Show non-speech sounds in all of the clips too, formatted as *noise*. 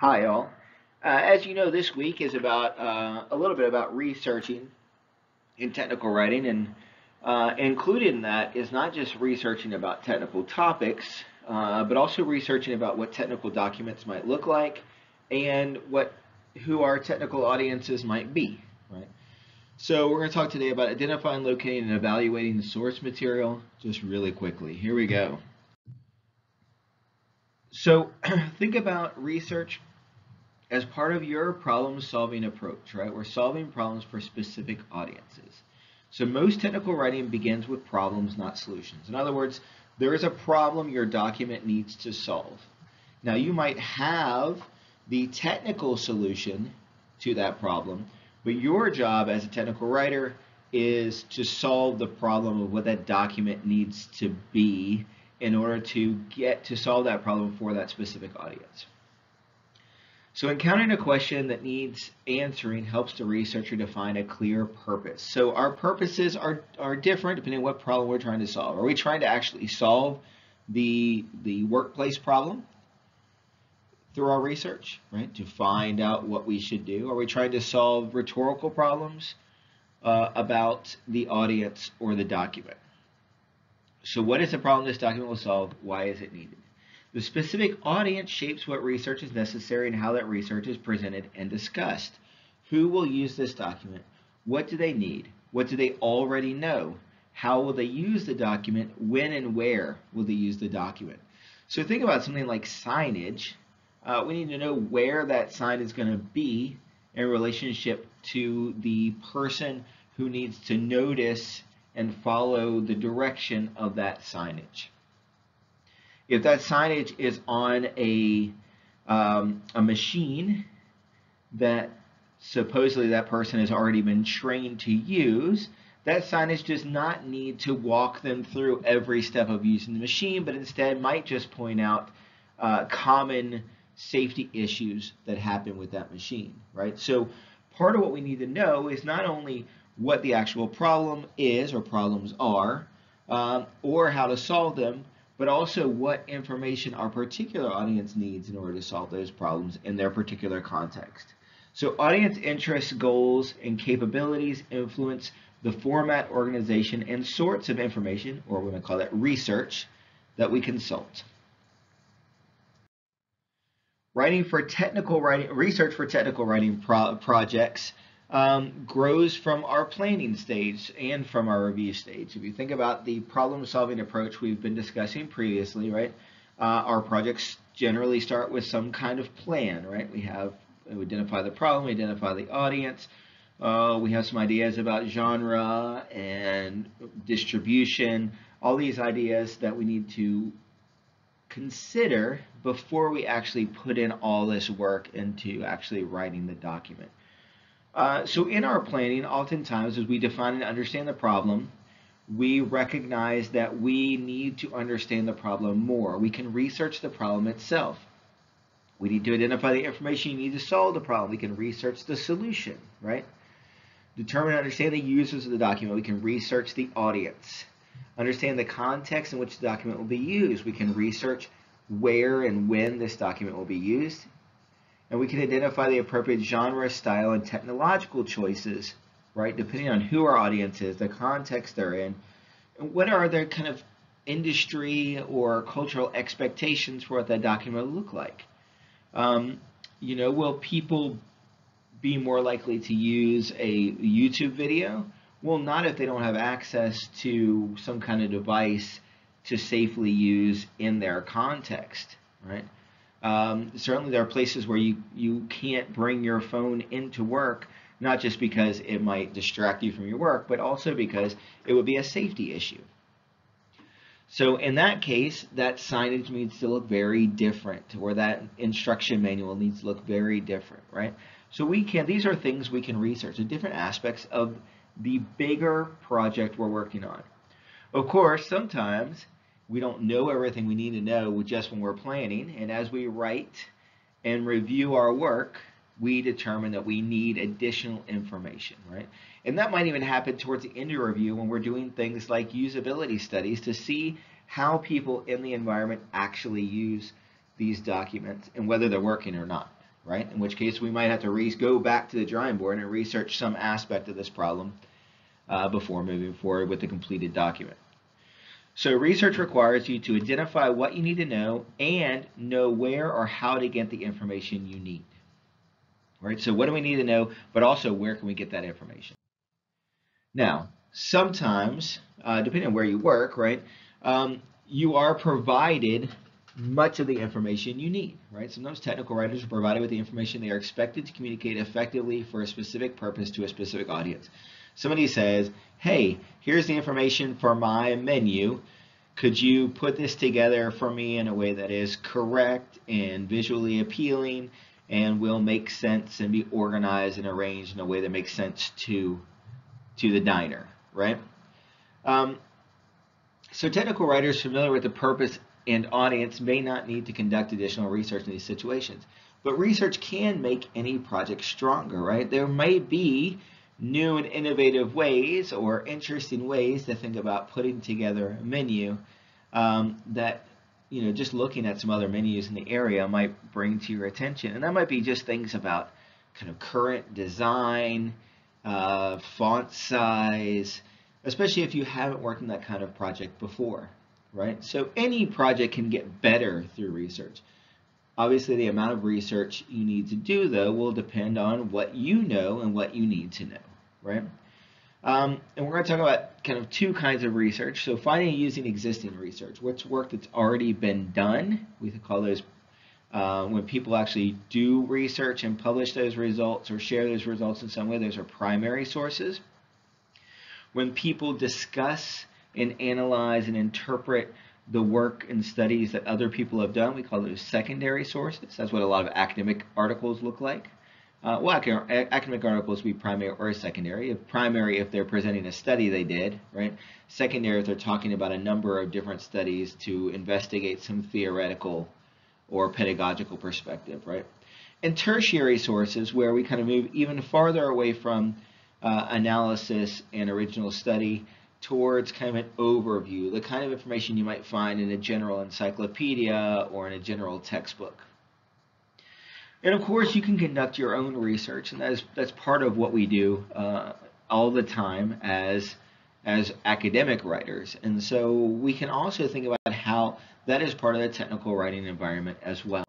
Hi, all. Uh, as you know, this week is about uh, a little bit about researching in technical writing, and uh, included in that is not just researching about technical topics, uh, but also researching about what technical documents might look like and what who our technical audiences might be. Right. So we're going to talk today about identifying, locating, and evaluating the source material. Just really quickly, here we go. So *clears throat* think about research as part of your problem solving approach, right? We're solving problems for specific audiences. So most technical writing begins with problems, not solutions. In other words, there is a problem your document needs to solve. Now you might have the technical solution to that problem, but your job as a technical writer is to solve the problem of what that document needs to be in order to get to solve that problem for that specific audience. So encountering a question that needs answering helps the researcher define a clear purpose. So our purposes are, are different depending on what problem we're trying to solve. Are we trying to actually solve the, the workplace problem through our research, right, to find out what we should do? Are we trying to solve rhetorical problems uh, about the audience or the document? So what is the problem this document will solve? Why is it needed? The specific audience shapes what research is necessary and how that research is presented and discussed. Who will use this document? What do they need? What do they already know? How will they use the document? When and where will they use the document? So think about something like signage. Uh, we need to know where that sign is going to be in relationship to the person who needs to notice and follow the direction of that signage. If that signage is on a, um, a machine that supposedly that person has already been trained to use, that signage does not need to walk them through every step of using the machine, but instead might just point out uh, common safety issues that happen with that machine, right? So part of what we need to know is not only what the actual problem is or problems are, um, or how to solve them, but also what information our particular audience needs in order to solve those problems in their particular context. So audience interests, goals, and capabilities influence the format, organization, and sorts of information, or we're going to call that research, that we consult. Writing for technical writing, research for technical writing pro projects um, grows from our planning stage and from our review stage. If you think about the problem solving approach we've been discussing previously, right, uh, our projects generally start with some kind of plan, right? We have we identify the problem, we identify the audience, uh, we have some ideas about genre and distribution, all these ideas that we need to consider before we actually put in all this work into actually writing the document. Uh, so in our planning, oftentimes as we define and understand the problem, we recognize that we need to understand the problem more. We can research the problem itself. We need to identify the information you need to solve the problem. We can research the solution, right? Determine and understand the users of the document. We can research the audience. Understand the context in which the document will be used. We can research where and when this document will be used and we can identify the appropriate genre, style, and technological choices, right, depending on who our audience is, the context they're in, and what are their kind of industry or cultural expectations for what that document will look like. Um, you know, will people be more likely to use a YouTube video? Well, not if they don't have access to some kind of device to safely use in their context, right? Um, certainly, there are places where you, you can't bring your phone into work, not just because it might distract you from your work, but also because it would be a safety issue. So in that case, that signage needs to look very different, or that instruction manual needs to look very different, right? So we can, these are things we can research, the different aspects of the bigger project we're working on. Of course, sometimes we don't know everything we need to know just when we're planning. And as we write and review our work, we determine that we need additional information, right? And that might even happen towards the end of review when we're doing things like usability studies to see how people in the environment actually use these documents and whether they're working or not. right? In which case we might have to go back to the drawing board and research some aspect of this problem uh, before moving forward with the completed document. So research requires you to identify what you need to know and know where or how to get the information you need. Right? So what do we need to know, but also where can we get that information? Now, sometimes, uh, depending on where you work, right, um, you are provided much of the information you need, right? Sometimes technical writers are provided with the information they are expected to communicate effectively for a specific purpose to a specific audience. Somebody says, hey, here's the information for my menu. Could you put this together for me in a way that is correct and visually appealing and will make sense and be organized and arranged in a way that makes sense to, to the diner, right? Um, so technical writers familiar with the purpose and audience may not need to conduct additional research in these situations. But research can make any project stronger, right? There may be new and innovative ways or interesting ways to think about putting together a menu um, that you know just looking at some other menus in the area might bring to your attention. And that might be just things about kind of current design uh, font size especially if you haven't worked on that kind of project before right? So any project can get better through research Obviously, the amount of research you need to do, though, will depend on what you know and what you need to know right? Um, and we're going to talk about kind of two kinds of research. So finding and using existing research. What's work that's already been done? We call those uh, when people actually do research and publish those results or share those results in some way. Those are primary sources. When people discuss and analyze and interpret the work and studies that other people have done, we call those secondary sources. That's what a lot of academic articles look like. Uh, well, academic articles be primary or secondary. If primary, if they're presenting a study they did, right? Secondary, if they're talking about a number of different studies to investigate some theoretical or pedagogical perspective, right? And tertiary sources, where we kind of move even farther away from uh, analysis and original study towards kind of an overview, the kind of information you might find in a general encyclopedia or in a general textbook. And of course, you can conduct your own research, and that is that's part of what we do uh, all the time as as academic writers. And so we can also think about how that is part of the technical writing environment as well.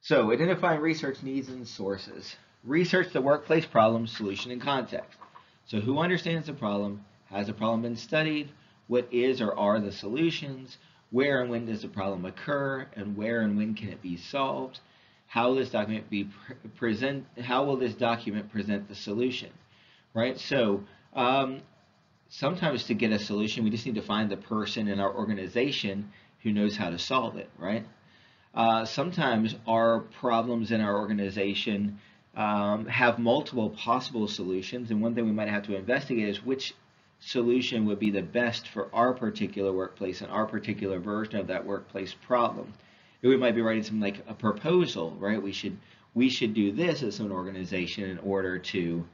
So identifying research needs and sources. Research the workplace problem, solution, and context. So who understands the problem? Has the problem been studied? What is or are the solutions? where and when does the problem occur, and where and when can it be solved, how will this document be pre present, how will this document present the solution, right? So um, sometimes to get a solution, we just need to find the person in our organization who knows how to solve it, right? Uh, sometimes our problems in our organization um, have multiple possible solutions, and one thing we might have to investigate is which solution would be the best for our particular workplace and our particular version of that workplace problem. We might be writing something like a proposal, right? We should we should do this as an organization in order to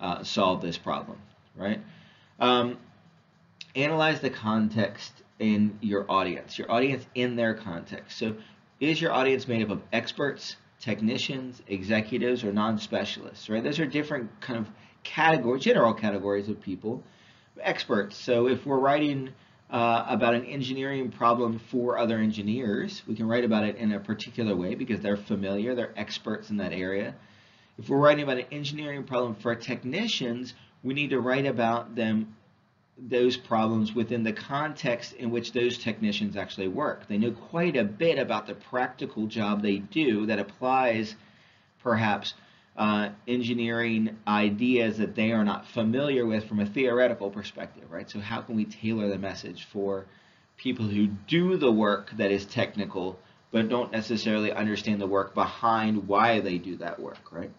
uh, solve this problem, right? Um, analyze the context in your audience, your audience in their context. So, is your audience made up of experts, technicians, executives, or non-specialists, right? Those are different kind of categories, general categories of people experts. So if we're writing uh, about an engineering problem for other engineers, we can write about it in a particular way because they're familiar, they're experts in that area. If we're writing about an engineering problem for technicians, we need to write about them those problems within the context in which those technicians actually work. They know quite a bit about the practical job they do that applies perhaps uh, engineering ideas that they are not familiar with from a theoretical perspective, right? So how can we tailor the message for people who do the work that is technical but don't necessarily understand the work behind why they do that work, right?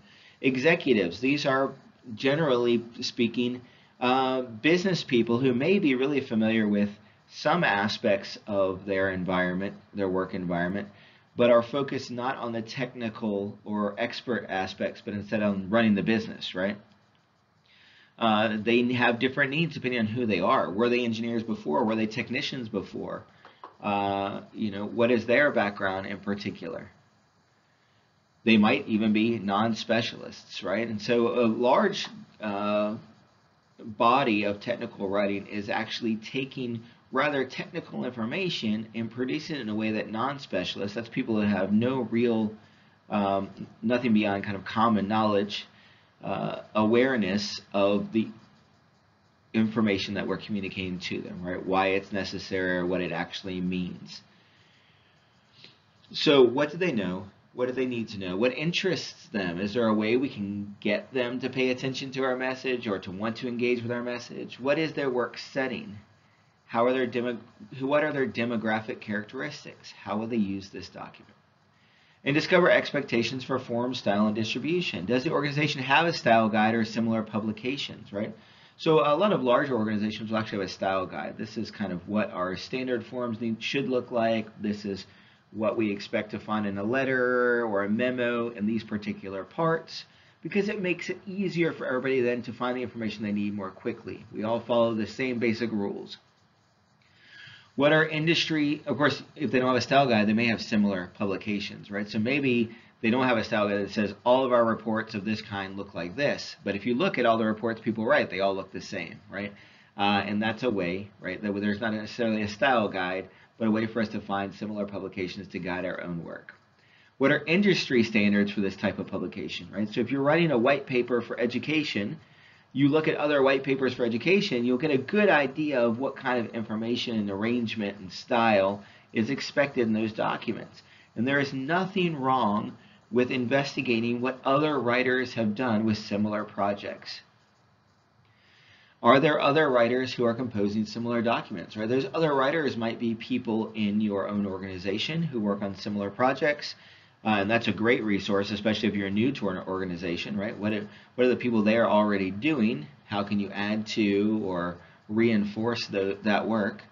Executives, these are generally speaking uh, business people who may be really familiar with some aspects of their environment, their work environment, but are focused not on the technical or expert aspects, but instead on running the business, right? Uh, they have different needs depending on who they are. Were they engineers before? Were they technicians before? Uh, you know, what is their background in particular? they might even be non-specialists, right? And so a large uh, body of technical writing is actually taking rather technical information and producing it in a way that non-specialists, that's people that have no real, um, nothing beyond kind of common knowledge, uh, awareness of the information that we're communicating to them, right? Why it's necessary or what it actually means. So what do they know? What do they need to know? What interests them? Is there a way we can get them to pay attention to our message or to want to engage with our message? What is their work setting? How are their demo, what are their demographic characteristics? How will they use this document? And discover expectations for form, style, and distribution. Does the organization have a style guide or similar publications, right? So a lot of larger organizations will actually have a style guide. This is kind of what our standard forms need, should look like. This is what we expect to find in a letter or a memo in these particular parts because it makes it easier for everybody then to find the information they need more quickly. We all follow the same basic rules. What are industry, of course, if they don't have a style guide, they may have similar publications, right? So maybe they don't have a style guide that says all of our reports of this kind look like this. But if you look at all the reports people write, they all look the same, right? Uh, and that's a way, right, that there's not necessarily a style guide, but a way for us to find similar publications to guide our own work. What are industry standards for this type of publication, right? So if you're writing a white paper for education, you look at other white papers for education, you'll get a good idea of what kind of information and arrangement and style is expected in those documents. And there is nothing wrong with investigating what other writers have done with similar projects. Are there other writers who are composing similar documents? Right? Those other writers might be people in your own organization who work on similar projects. Uh, and that's a great resource, especially if you're new to an organization, right? What, are, what are the people there already doing? How can you add to or reinforce the, that work?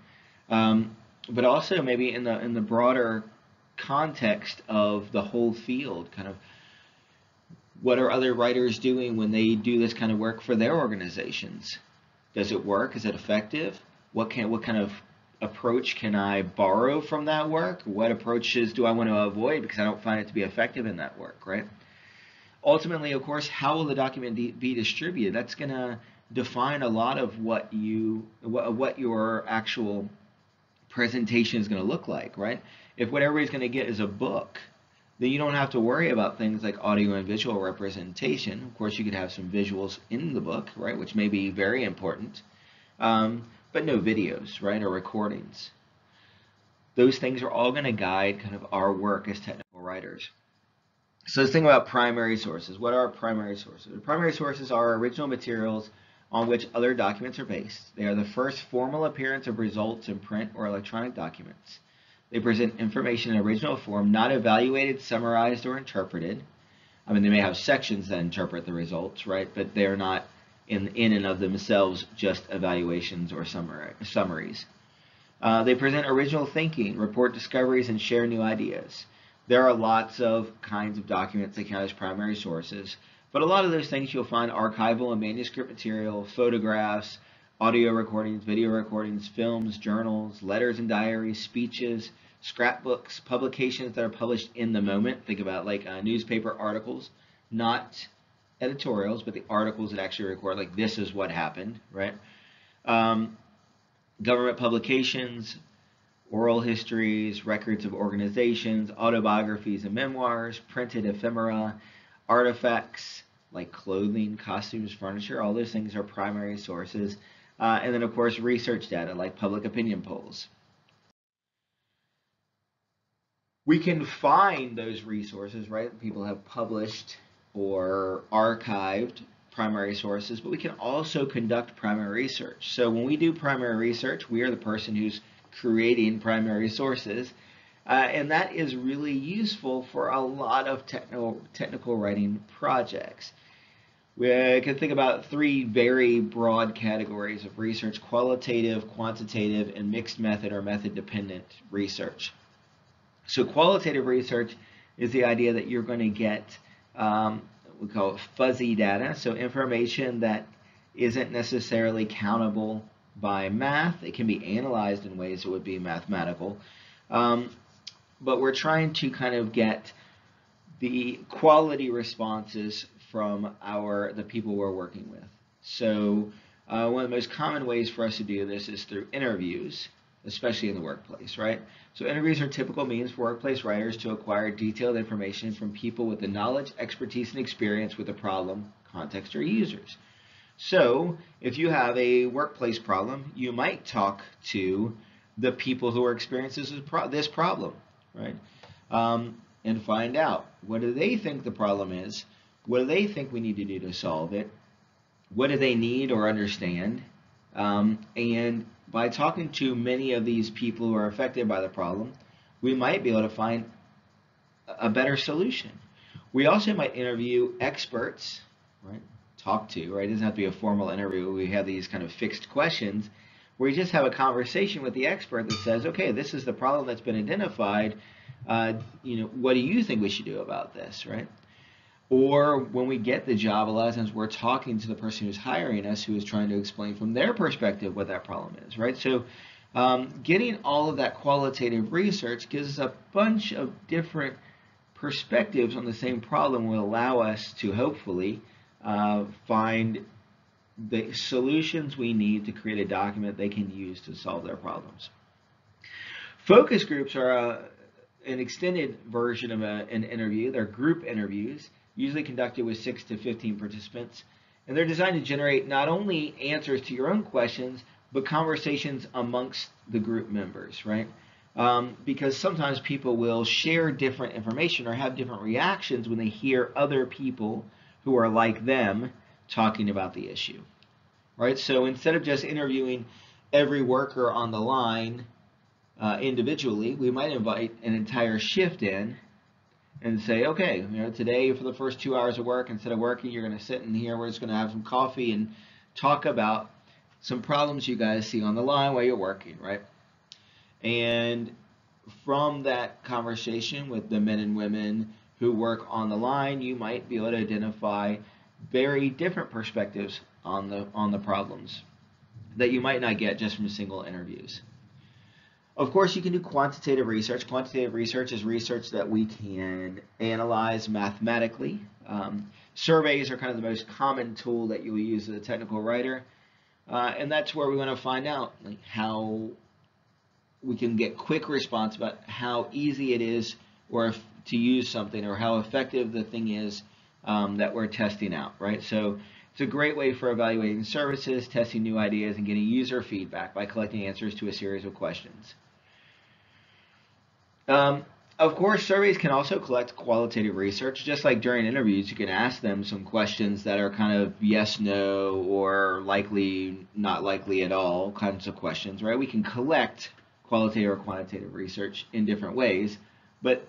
Um, but also maybe in the in the broader context of the whole field, kind of what are other writers doing when they do this kind of work for their organizations? Does it work? Is it effective? What can what kind of approach can I borrow from that work? What approaches do I want to avoid because I don't find it to be effective in that work, right? Ultimately, of course, how will the document be distributed? That's going to define a lot of what you what, what your actual presentation is going to look like, right? If what everybody's going to get is a book, then you don't have to worry about things like audio and visual representation. Of course, you could have some visuals in the book, right, which may be very important, um, but no videos, right, or recordings. Those things are all going to guide kind of our work as technical writers. So let's think about primary sources. What are primary sources? The primary sources are original materials on which other documents are based. They are the first formal appearance of results in print or electronic documents. They present information in original form, not evaluated, summarized, or interpreted. I mean, they may have sections that interpret the results, right? But they're not in, in and of themselves just evaluations or summary, summaries. Uh, they present original thinking, report discoveries, and share new ideas. There are lots of kinds of documents that count as primary sources, but a lot of those things you'll find archival and manuscript material, photographs, audio recordings, video recordings, films, journals, letters and diaries, speeches, scrapbooks, publications that are published in the moment. Think about like uh, newspaper articles, not editorials, but the articles that actually record like this is what happened, right? Um, government publications, oral histories, records of organizations, autobiographies and memoirs, printed ephemera, artifacts like clothing, costumes, furniture, all those things are primary sources. Uh, and then, of course, research data like public opinion polls. We can find those resources, right? People have published or archived primary sources, but we can also conduct primary research. So when we do primary research, we are the person who's creating primary sources, uh, and that is really useful for a lot of technical technical writing projects. We can think about three very broad categories of research: qualitative, quantitative, and mixed method or method-dependent research. So qualitative research is the idea that you're going to get um, we call it fuzzy data, so information that isn't necessarily countable by math. It can be analyzed in ways that would be mathematical. Um, but we're trying to kind of get the quality responses from our the people we're working with. So uh, one of the most common ways for us to do this is through interviews, especially in the workplace, right? So interviews are typical means for workplace writers to acquire detailed information from people with the knowledge, expertise, and experience with the problem, context, or users. So if you have a workplace problem, you might talk to the people who are experiencing this problem, right? Um, and find out what do they think the problem is, what do they think we need to do to solve it, what do they need or understand, um, and by talking to many of these people who are affected by the problem, we might be able to find a better solution. We also might interview experts, right? Talk to, right? It doesn't have to be a formal interview. We have these kind of fixed questions where you just have a conversation with the expert that says, okay, this is the problem that's been identified. Uh, you know, what do you think we should do about this, right? Or when we get the job, a lot of times we're talking to the person who's hiring us who is trying to explain from their perspective what that problem is, right? So um, getting all of that qualitative research gives us a bunch of different perspectives on the same problem will allow us to hopefully uh, find the solutions we need to create a document they can use to solve their problems. Focus groups are a, an extended version of a, an interview. They're group interviews usually conducted with 6 to 15 participants. And they're designed to generate not only answers to your own questions, but conversations amongst the group members, right? Um, because sometimes people will share different information or have different reactions when they hear other people who are like them talking about the issue, right? So instead of just interviewing every worker on the line uh, individually, we might invite an entire shift in and say, okay, you know, today for the first two hours of work, instead of working, you're going to sit in here. We're just going to have some coffee and talk about some problems you guys see on the line while you're working, right? And from that conversation with the men and women who work on the line, you might be able to identify very different perspectives on the on the problems that you might not get just from single interviews. Of course, you can do quantitative research. Quantitative research is research that we can analyze mathematically. Um, surveys are kind of the most common tool that you will use as a technical writer. Uh, and that's where we want to find out like, how we can get quick response about how easy it is or if, to use something or how effective the thing is um, that we're testing out, right? So it's a great way for evaluating services, testing new ideas, and getting user feedback by collecting answers to a series of questions. Um, of course, surveys can also collect qualitative research. Just like during interviews, you can ask them some questions that are kind of yes, no, or likely, not likely at all kinds of questions, right? We can collect qualitative or quantitative research in different ways, but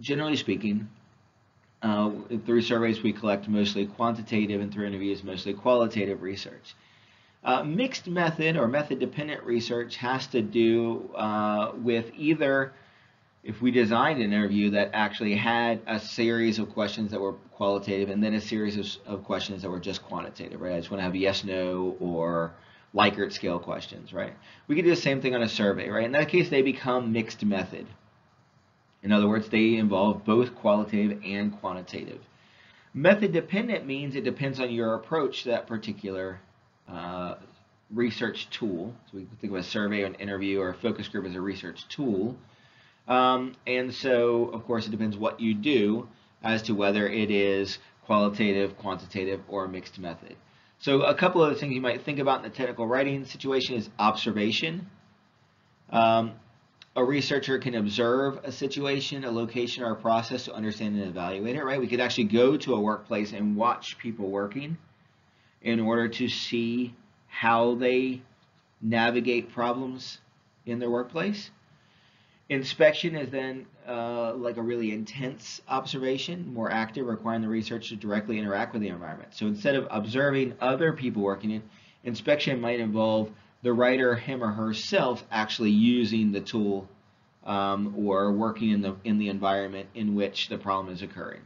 generally speaking, uh, through surveys we collect mostly quantitative and through interviews mostly qualitative research. Uh, mixed method or method dependent research has to do uh, with either if we designed an interview that actually had a series of questions that were qualitative and then a series of, of questions that were just quantitative, right? I just want to have yes, no, or Likert scale questions, right? We could do the same thing on a survey, right? In that case, they become mixed method. In other words, they involve both qualitative and quantitative. Method dependent means it depends on your approach to that particular uh, research tool. So we think of a survey, or an interview, or a focus group as a research tool. Um, and so, of course, it depends what you do as to whether it is qualitative, quantitative, or mixed method. So a couple of the things you might think about in the technical writing situation is observation. Um, a researcher can observe a situation, a location, or a process to understand and evaluate it, right? We could actually go to a workplace and watch people working in order to see how they navigate problems in their workplace. Inspection is then uh, like a really intense observation, more active, requiring the researcher to directly interact with the environment. So instead of observing other people working in, inspection might involve the writer, him or herself, actually using the tool um, or working in the in the environment in which the problem is occurring.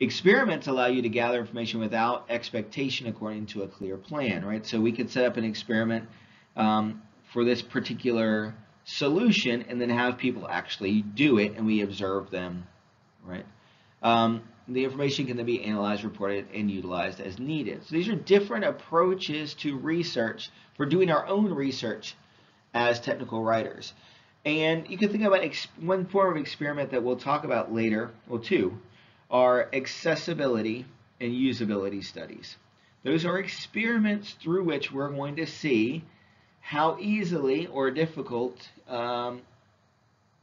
Experiments allow you to gather information without expectation according to a clear plan, right? So we could set up an experiment um, for this particular solution and then have people actually do it and we observe them right? Um, the information can then be analyzed, reported, and utilized as needed. So these are different approaches to research for doing our own research as technical writers. And you can think about one form of experiment that we'll talk about later, well, two, are accessibility and usability studies. Those are experiments through which we're going to see how easily or difficult um,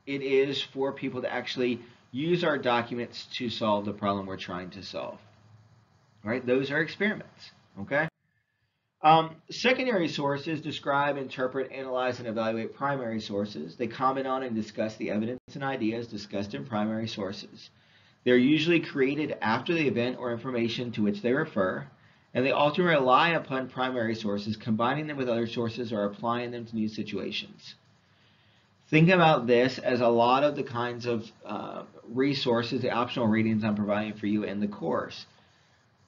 it is for people to actually use our documents to solve the problem we're trying to solve. All right, those are experiments, okay? Um, secondary sources describe, interpret, analyze, and evaluate primary sources. They comment on and discuss the evidence and ideas discussed in primary sources. They're usually created after the event or information to which they refer, and they often rely upon primary sources, combining them with other sources or applying them to new situations. Think about this as a lot of the kinds of uh, resources, the optional readings I'm providing for you in the course.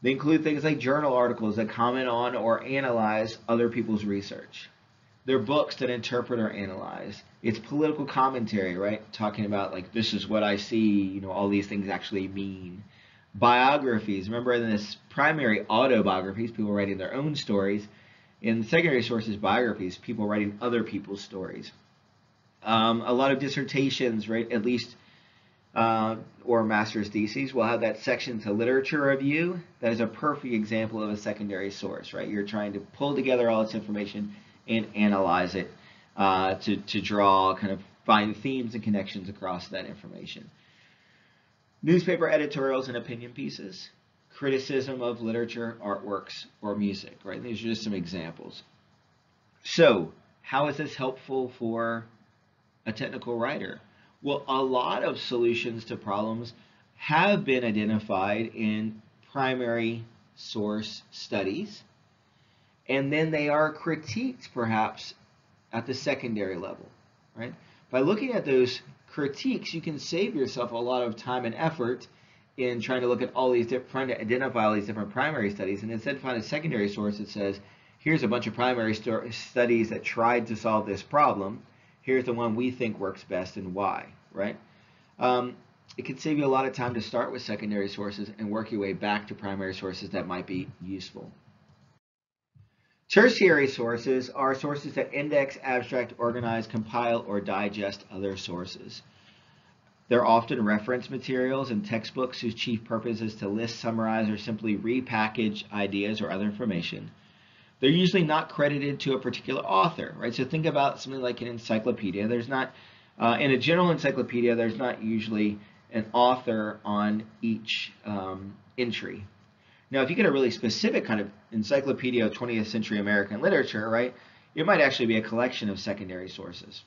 They include things like journal articles that comment on or analyze other people's research. They're books that interpret or analyze. It's political commentary, right? Talking about like this is what I see, you know, all these things actually mean. Biographies. Remember in this primary autobiographies, people writing their own stories. In secondary sources, biographies, people writing other people's stories. Um, a lot of dissertations, right? At least uh, or master's theses will have that section to literature review. That is a perfect example of a secondary source, right? You're trying to pull together all its information and analyze it uh, to, to draw, kind of find themes and connections across that information. Newspaper editorials and opinion pieces, criticism of literature, artworks, or music, right? These are just some examples. So, how is this helpful for a technical writer? Well, a lot of solutions to problems have been identified in primary source studies, and then they are critiqued perhaps at the secondary level, right? By looking at those critiques, you can save yourself a lot of time and effort in trying to look at all these different, trying to identify all these different primary studies, and instead find a secondary source that says, here's a bunch of primary studies that tried to solve this problem, here's the one we think works best and why, right? Um, it can save you a lot of time to start with secondary sources and work your way back to primary sources that might be useful. Tertiary sources are sources that index, abstract, organize, compile, or digest other sources. They're often reference materials and textbooks whose chief purpose is to list, summarize, or simply repackage ideas or other information they're usually not credited to a particular author, right? So think about something like an encyclopedia. There's not, uh, in a general encyclopedia, there's not usually an author on each um, entry. Now, if you get a really specific kind of encyclopedia of 20th century American literature, right, it might actually be a collection of secondary sources.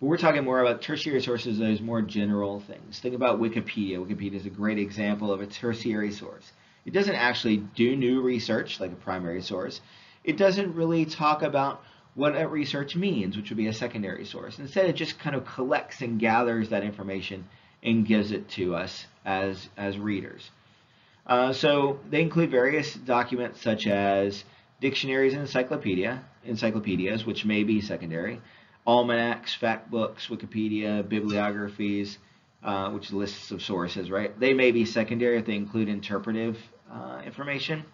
But we're talking more about tertiary sources, those more general things. Think about Wikipedia. Wikipedia is a great example of a tertiary source. It doesn't actually do new research like a primary source. It doesn't really talk about what that research means, which would be a secondary source. Instead, it just kind of collects and gathers that information and gives it to us as, as readers. Uh, so they include various documents such as dictionaries and encyclopedia, encyclopedias, which may be secondary, almanacs, fact books, Wikipedia, bibliographies, uh, which lists of sources, right? They may be secondary if they include interpretive uh, information.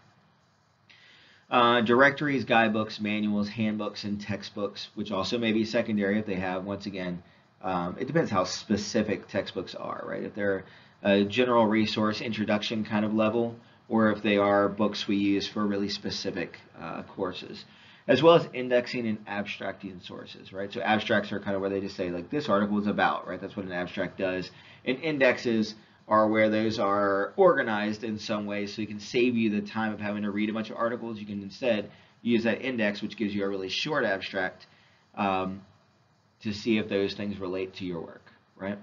Uh, directories, guidebooks, manuals, handbooks, and textbooks, which also may be secondary if they have, once again, um, it depends how specific textbooks are, right? If they're a general resource introduction kind of level, or if they are books we use for really specific uh, courses, as well as indexing and abstracting sources, right? So abstracts are kind of where they just say, like, this article is about, right? That's what an abstract does. And indexes are where those are organized in some way so you can save you the time of having to read a bunch of articles. You can instead use that index, which gives you a really short abstract, um, to see if those things relate to your work, right?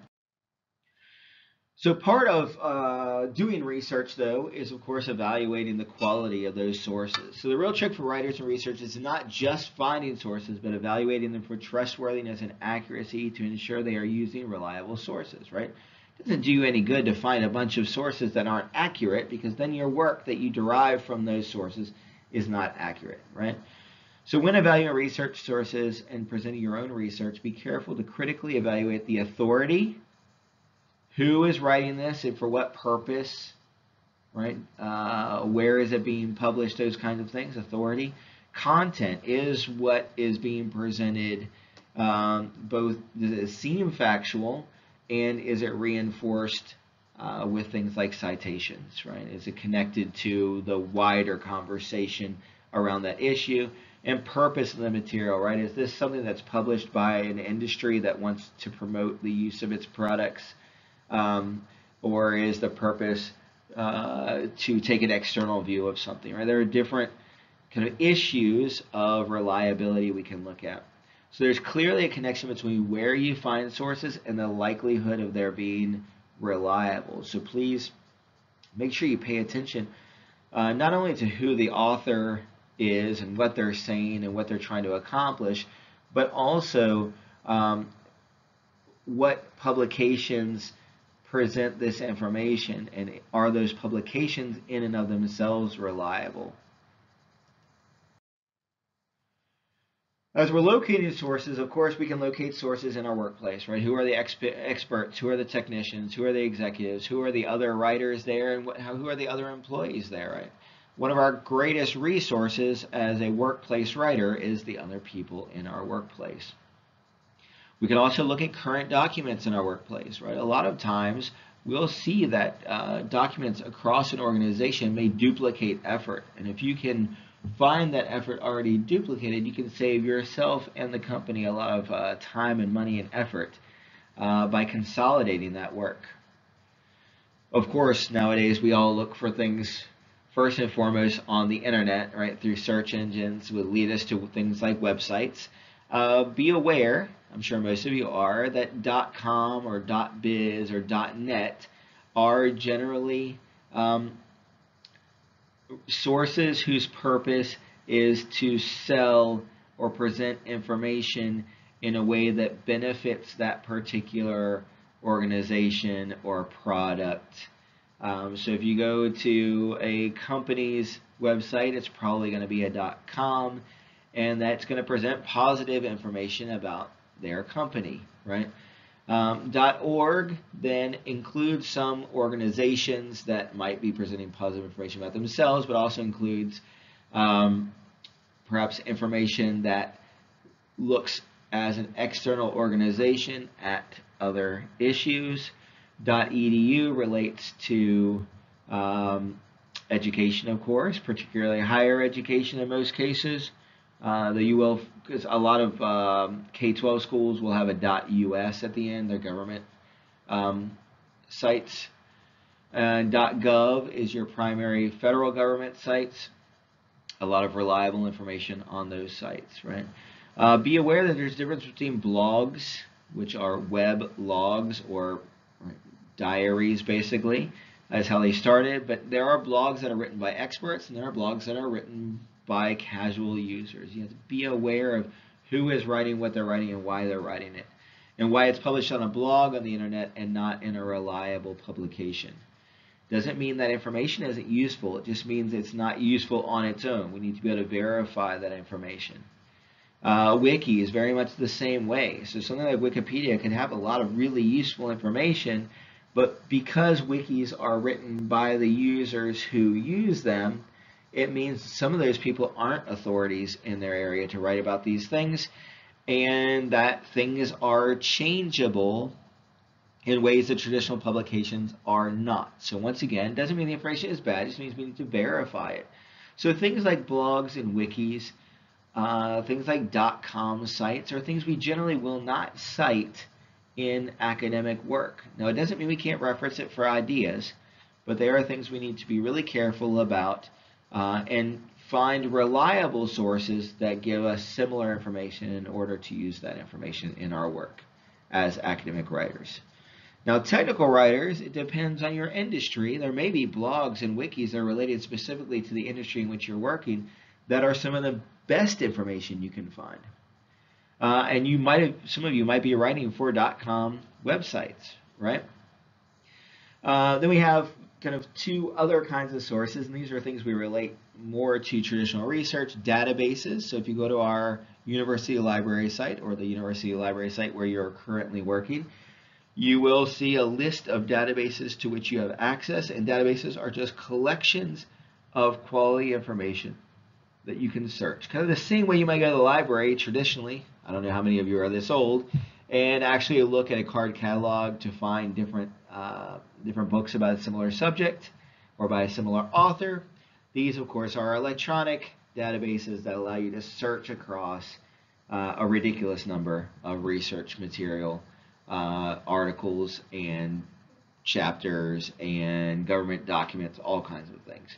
So part of uh, doing research, though, is of course evaluating the quality of those sources. So the real trick for writers and researchers is not just finding sources, but evaluating them for trustworthiness and accuracy to ensure they are using reliable sources, right? It doesn't do you any good to find a bunch of sources that aren't accurate because then your work that you derive from those sources is not accurate, right? So when evaluating research sources and presenting your own research, be careful to critically evaluate the authority, who is writing this and for what purpose, right? Uh, where is it being published? Those kinds of things. Authority. Content is what is being presented. Um, both does it seem factual, and is it reinforced uh, with things like citations, right? Is it connected to the wider conversation around that issue? And purpose of the material, right? Is this something that's published by an industry that wants to promote the use of its products? Um, or is the purpose uh, to take an external view of something, right? There are different kind of issues of reliability we can look at. So there's clearly a connection between where you find sources and the likelihood of their being reliable. So please make sure you pay attention uh, not only to who the author is and what they're saying and what they're trying to accomplish, but also um, what publications present this information and are those publications in and of themselves reliable. As we're locating sources, of course, we can locate sources in our workplace, right? Who are the exp experts? Who are the technicians? Who are the executives? Who are the other writers there? And what, who are the other employees there, right? One of our greatest resources as a workplace writer is the other people in our workplace. We can also look at current documents in our workplace, right? A lot of times we'll see that uh, documents across an organization may duplicate effort. And if you can find that effort already duplicated, you can save yourself and the company a lot of uh, time and money and effort uh, by consolidating that work. Of course, nowadays we all look for things first and foremost on the internet, right, through search engines would lead us to things like websites. Uh, be aware, I'm sure most of you are, that .com or .biz or .net are generally um, sources whose purpose is to sell or present information in a way that benefits that particular organization or product. Um, so if you go to a company's website, it's probably going to be a .com, and that's going to present positive information about their company, right? Um, .org then includes some organizations that might be presenting positive information about themselves, but also includes um, perhaps information that looks as an external organization at other issues. .edu relates to um, education, of course, particularly higher education in most cases. Uh, the UL, because a lot of um, K-12 schools will have a .us at the end, their government um, sites. And .gov is your primary federal government sites. A lot of reliable information on those sites, right? Uh, be aware that there's a difference between blogs, which are web logs or diaries, basically. That's how they started. But there are blogs that are written by experts, and there are blogs that are written by casual users. You have to be aware of who is writing what they're writing and why they're writing it, and why it's published on a blog on the internet and not in a reliable publication. Doesn't mean that information isn't useful. It just means it's not useful on its own. We need to be able to verify that information. Uh, Wiki is very much the same way. So something like Wikipedia can have a lot of really useful information, but because wikis are written by the users who use them, it means some of those people aren't authorities in their area to write about these things and that things are changeable in ways that traditional publications are not. So once again, doesn't mean the information is bad, it just means we need to verify it. So things like blogs and wikis, uh, things like .com sites are things we generally will not cite in academic work. Now it doesn't mean we can't reference it for ideas, but they are things we need to be really careful about uh, and find reliable sources that give us similar information in order to use that information in our work as academic writers. Now, technical writers, it depends on your industry. There may be blogs and wikis that are related specifically to the industry in which you're working that are some of the best information you can find. Uh, and you might have, some of you might be writing for .com websites, right? Uh, then we have kind of two other kinds of sources, and these are things we relate more to traditional research, databases. So if you go to our university library site or the university library site where you're currently working, you will see a list of databases to which you have access, and databases are just collections of quality information that you can search. Kind of the same way you might go to the library traditionally. I don't know how many of you are this old, and actually look at a card catalog to find different uh, different books about a similar subject or by a similar author. These, of course, are electronic databases that allow you to search across uh, a ridiculous number of research material, uh, articles, and chapters, and government documents, all kinds of things.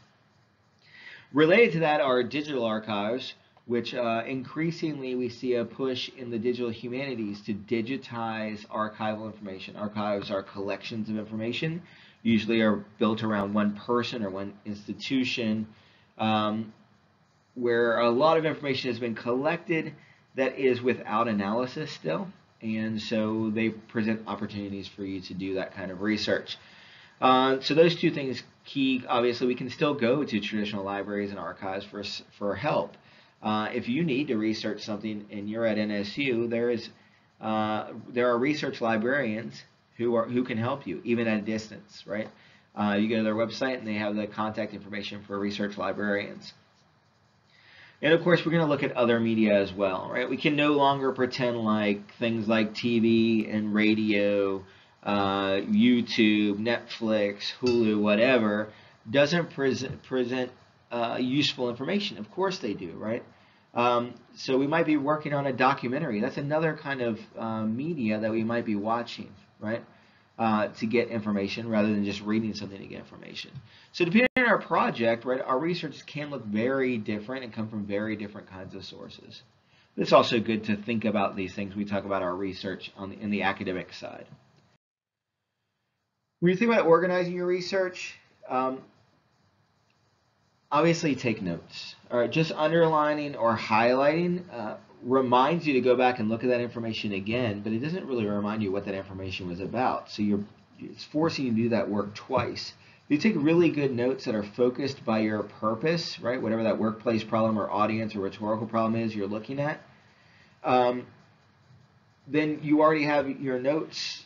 Related to that are digital archives, which uh, increasingly we see a push in the digital humanities to digitize archival information. Archives are collections of information, usually are built around one person or one institution, um, where a lot of information has been collected that is without analysis still. And so they present opportunities for you to do that kind of research. Uh, so those two things key. Obviously, we can still go to traditional libraries and archives for for help. Uh, if you need to research something and you're at NSU, there is uh, there are research librarians who are who can help you even at a distance, right? Uh, you go to their website and they have the contact information for research librarians. And of course, we're going to look at other media as well, right? We can no longer pretend like things like TV and radio, uh, YouTube, Netflix, Hulu, whatever, doesn't present, present uh, useful information. Of course they do, right? Um, so we might be working on a documentary. That's another kind of uh, media that we might be watching, right? Uh, to get information rather than just reading something to get information. So depending on our project, right, our research can look very different and come from very different kinds of sources. It's also good to think about these things. We talk about our research on the, in the academic side. When you think about organizing your research, um, obviously take notes. Just underlining or highlighting uh, reminds you to go back and look at that information again, but it doesn't really remind you what that information was about. So you're it's forcing you to do that work twice. If you take really good notes that are focused by your purpose, right, whatever that workplace problem or audience or rhetorical problem is you're looking at, um, then you already have your notes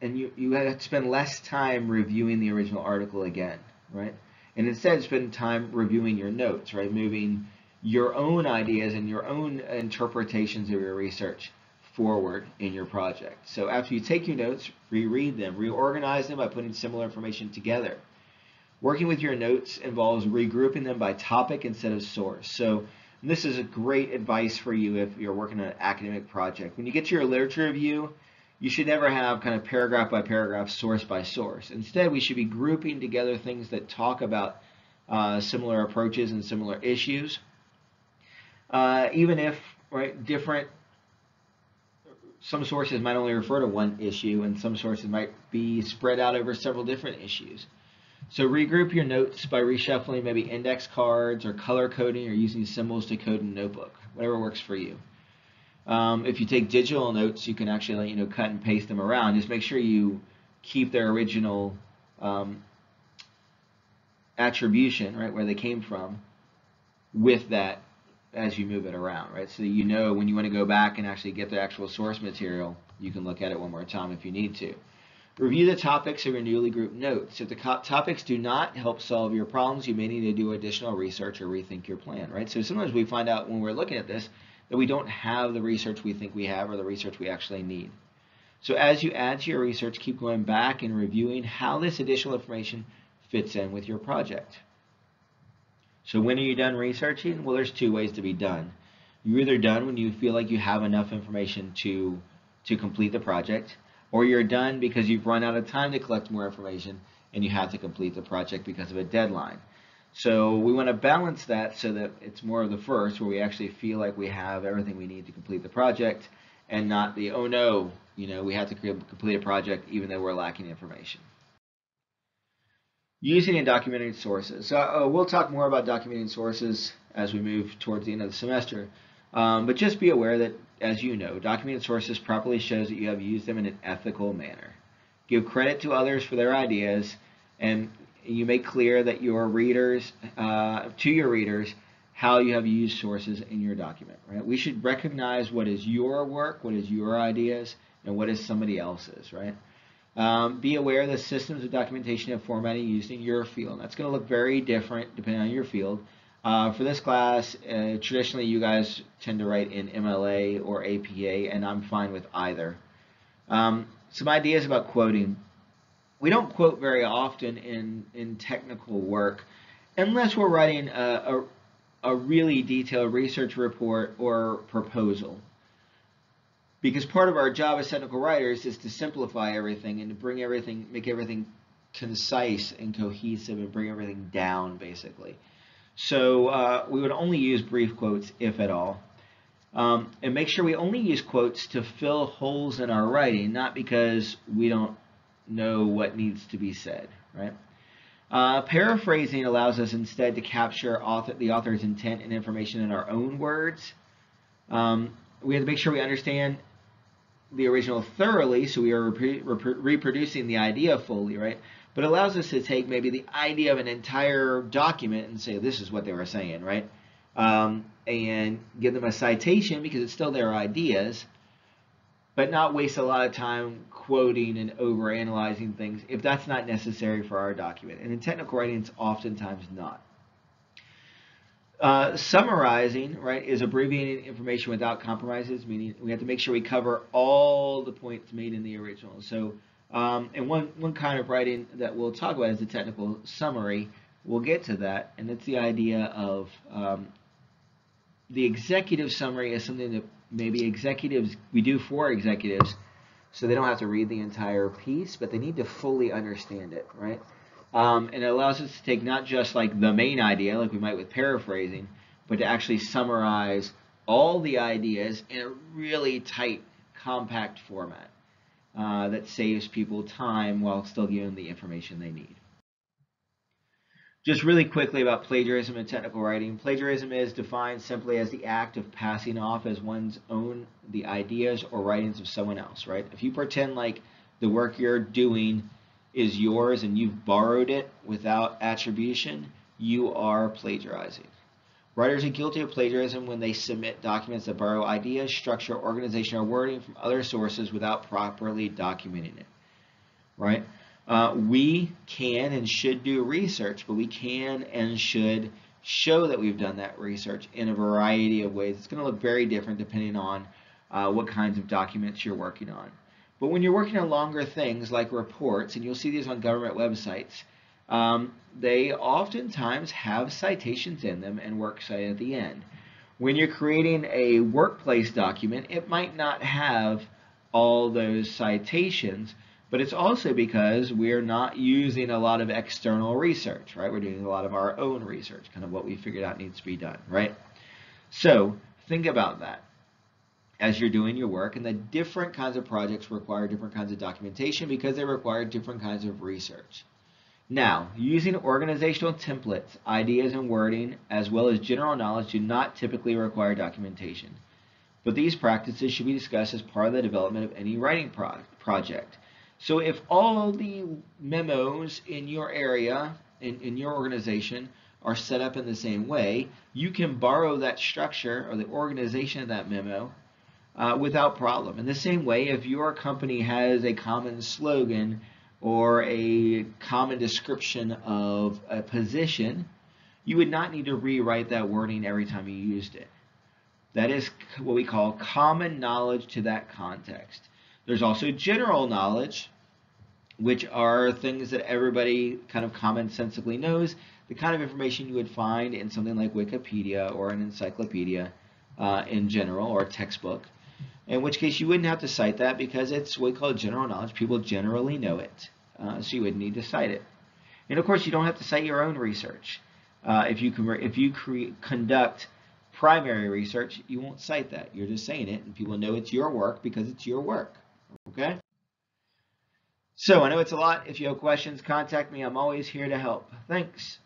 and you, you have to spend less time reviewing the original article again, right? And instead spend time reviewing your notes, right? Moving your own ideas and your own interpretations of your research forward in your project. So after you take your notes, reread them, reorganize them by putting similar information together. Working with your notes involves regrouping them by topic instead of source. So this is a great advice for you if you're working on an academic project. When you get to your literature review, you should never have kind of paragraph by paragraph, source by source. Instead, we should be grouping together things that talk about uh, similar approaches and similar issues. Uh, even if right different some sources might only refer to one issue and some sources might be spread out over several different issues. So regroup your notes by reshuffling maybe index cards or color coding or using symbols to code a notebook, whatever works for you. Um, if you take digital notes, you can actually you know cut and paste them around. Just make sure you keep their original um, attribution, right, where they came from, with that as you move it around, right? So you know when you want to go back and actually get the actual source material, you can look at it one more time if you need to. Review the topics of your newly grouped notes. If the topics do not help solve your problems, you may need to do additional research or rethink your plan, right? So sometimes we find out when we're looking at this that we don't have the research we think we have or the research we actually need. So as you add to your research, keep going back and reviewing how this additional information fits in with your project. So when are you done researching? Well, there's two ways to be done. You're either done when you feel like you have enough information to, to complete the project, or you're done because you've run out of time to collect more information and you have to complete the project because of a deadline. So we want to balance that so that it's more of the first where we actually feel like we have everything we need to complete the project and not the, oh no, you know, we have to complete a project even though we're lacking information. Using and documenting sources. So uh, we'll talk more about documenting sources as we move towards the end of the semester. Um, but just be aware that, as you know, documented sources properly shows that you have used them in an ethical manner. Give credit to others for their ideas and you make clear that your readers, uh, to your readers, how you have used sources in your document. Right? We should recognize what is your work, what is your ideas, and what is somebody else's. Right? Um, be aware of the systems of documentation and formatting used in your field. That's going to look very different depending on your field. Uh, for this class, uh, traditionally you guys tend to write in MLA or APA, and I'm fine with either. Um, some ideas about quoting. We don't quote very often in, in technical work unless we're writing a, a, a really detailed research report or proposal because part of our job as technical writers is to simplify everything and to bring everything, make everything concise and cohesive and bring everything down basically. So uh, we would only use brief quotes if at all. Um, and make sure we only use quotes to fill holes in our writing, not because we don't know what needs to be said, right? Uh, paraphrasing allows us instead to capture author, the author's intent and information in our own words. Um, we have to make sure we understand the original thoroughly, so we are reproducing the idea fully, right? But it allows us to take maybe the idea of an entire document and say, this is what they were saying, right? Um, and give them a citation because it's still their ideas, but not waste a lot of time quoting and overanalyzing things if that's not necessary for our document. And in technical writing, it's oftentimes not. Uh, summarizing, right, is abbreviating information without compromises, meaning we have to make sure we cover all the points made in the original. So, um, and one, one kind of writing that we'll talk about is the technical summary. We'll get to that, and it's the idea of um, the executive summary is something that maybe executives, we do for executives, so they don't have to read the entire piece, but they need to fully understand it, right? Um, and it allows us to take not just like the main idea, like we might with paraphrasing, but to actually summarize all the ideas in a really tight, compact format uh, that saves people time while still giving them the information they need. Just really quickly about plagiarism in technical writing. Plagiarism is defined simply as the act of passing off as one's own the ideas or writings of someone else, right? If you pretend like the work you're doing is yours and you've borrowed it without attribution, you are plagiarizing. Writers are guilty of plagiarism when they submit documents that borrow ideas, structure, organization, or wording from other sources without properly documenting it. Right? Uh, we can and should do research, but we can and should show that we've done that research in a variety of ways. It's going to look very different depending on uh, what kinds of documents you're working on. But when you're working on longer things like reports, and you'll see these on government websites, um, they oftentimes have citations in them and works cited at the end. When you're creating a workplace document, it might not have all those citations, but it's also because we're not using a lot of external research, right? We're doing a lot of our own research, kind of what we figured out needs to be done, right? So think about that as you're doing your work and the different kinds of projects require different kinds of documentation because they require different kinds of research. Now, using organizational templates, ideas and wording, as well as general knowledge do not typically require documentation. But these practices should be discussed as part of the development of any writing pro project. So if all the memos in your area, in, in your organization, are set up in the same way, you can borrow that structure or the organization of that memo uh, without problem. In the same way, if your company has a common slogan or a common description of a position, you would not need to rewrite that wording every time you used it. That is what we call common knowledge to that context. There's also general knowledge, which are things that everybody kind of commonsensically knows, the kind of information you would find in something like Wikipedia or an encyclopedia uh, in general or a textbook in which case you wouldn't have to cite that because it's what we call general knowledge. People generally know it, uh, so you wouldn't need to cite it. And of course, you don't have to cite your own research. Uh, if you if you conduct primary research, you won't cite that. You're just saying it, and people know it's your work because it's your work. Okay. So I know it's a lot. If you have questions, contact me. I'm always here to help. Thanks.